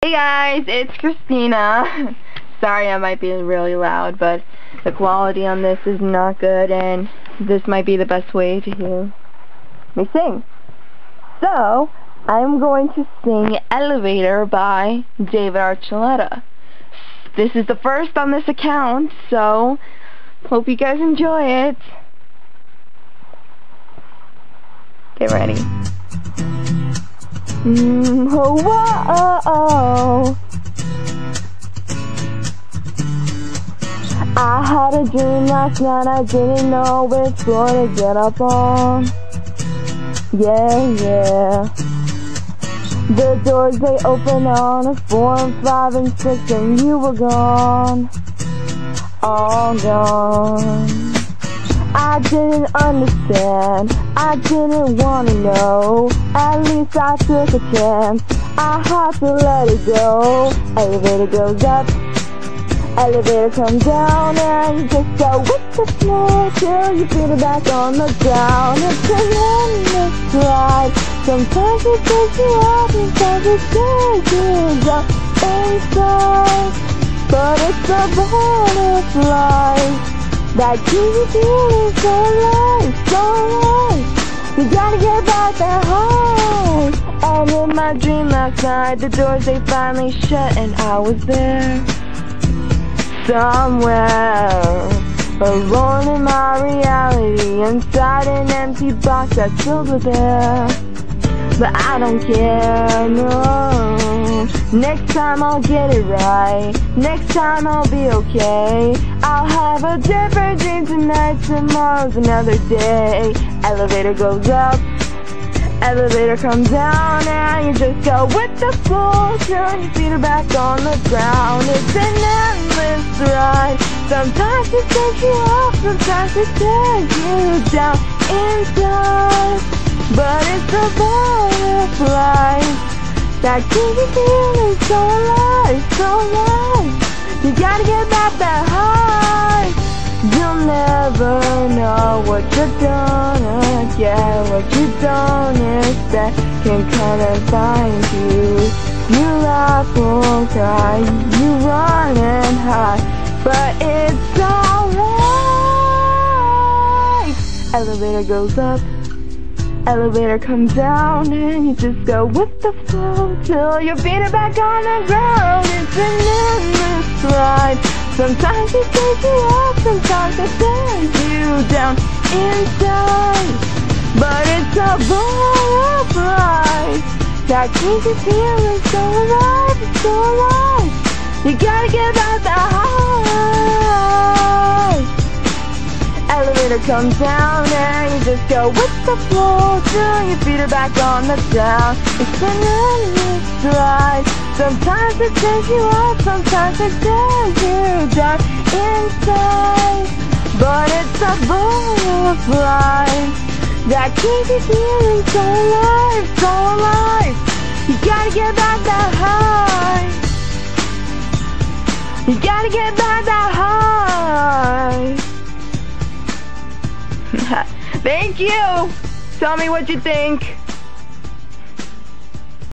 Hey guys, it's Christina. Sorry I might be really loud, but the quality on this is not good and this might be the best way to hear me sing. So, I'm going to sing Elevator by David Archuleta. This is the first on this account, so hope you guys enjoy it. Get ready. Mm, oh, whoa, I had a dream last night, I didn't know which floor to get up on. Yeah, yeah. The doors they open on a four and five and six and you were gone. All gone. I didn't understand, I didn't wanna know. At least I took a chance, I had to let it go. Elevator goes up, elevator comes down, and just go with the flow till you feel it back on the ground. It's an endless ride. Sometimes it takes you up, sometimes it takes you down inside. But it's a butterfly. That crazy feeling so alive, so alive. You gotta get back that home. And in my dream last night, the doors they finally shut, and I was there. Somewhere, alone in my reality, inside an empty box that's filled with air. But I don't care, no. Next time I'll get it right. Next time I'll be okay. I'll have a different dream tonight. Tomorrow's another day. Elevator goes up. Elevator comes down and you just go with the flow till your feet are back on the ground. It's an endless ride. Sometimes it takes you up, sometimes it takes you down inside. But it's a butterfly. That crazy feeling so alive, so alive You gotta get back that high. You'll never know what you're gonna get What you don't expect. Can come and find you. You laugh or cry, you run and hide. But it's alright. Elevator goes up. Elevator comes down and you just go with the flow till your feet are back on the ground. It's an endless ride. Sometimes it takes you up, sometimes it takes you down inside. But it's a butterfly. That crazy feeling so alive, so alive. Comes down and you just go with the flow till your feet are back on the ground. It's an endless ride. Sometimes it takes you up, sometimes it takes you down inside. But it's a butterfly that keeps you feeling so alive, so alive. You gotta get back that Thank you! Tell me what you think.